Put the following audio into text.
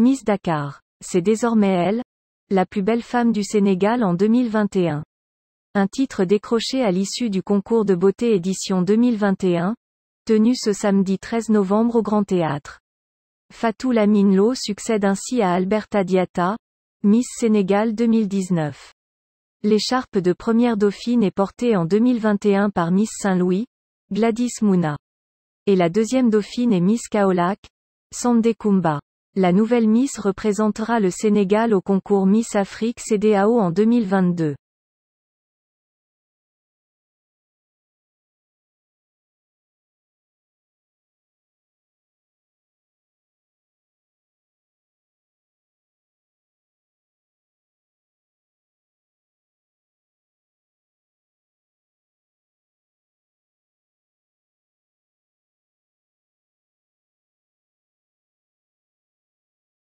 Miss Dakar. C'est désormais elle, la plus belle femme du Sénégal en 2021. Un titre décroché à l'issue du concours de beauté édition 2021, tenu ce samedi 13 novembre au Grand Théâtre. Fatou Lamine Lo succède ainsi à Alberta Diata, Miss Sénégal 2019. L'écharpe de première dauphine est portée en 2021 par Miss Saint-Louis, Gladys Mouna. Et la deuxième dauphine est Miss Kaolac, Sandé Kumba. La nouvelle Miss représentera le Sénégal au concours Miss Afrique CDAO en 2022.